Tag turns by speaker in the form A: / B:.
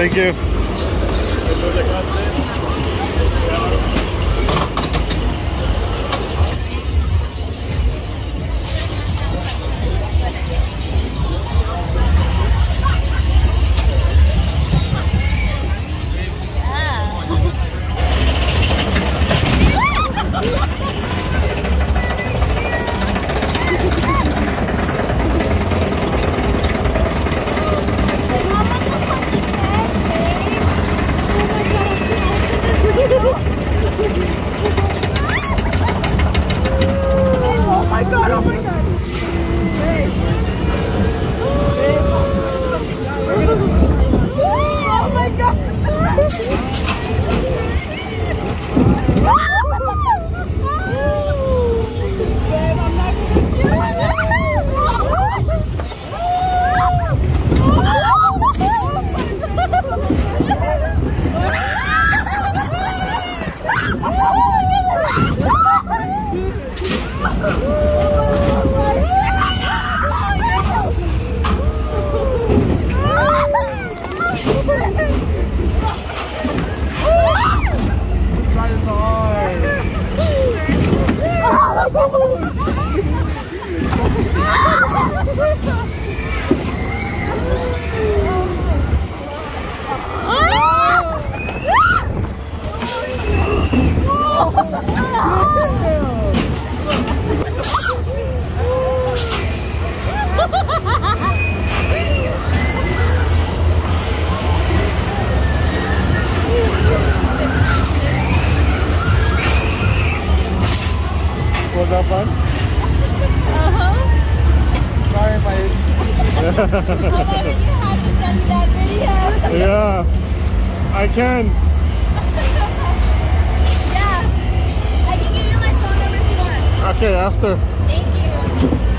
A: Thank you.
B: Oh
A: Was that fun? Uh-huh.
B: Sorry if I
A: Yeah. I can.
C: Yeah. I can give you my phone number if you want.
A: Okay, after.
C: Thank you.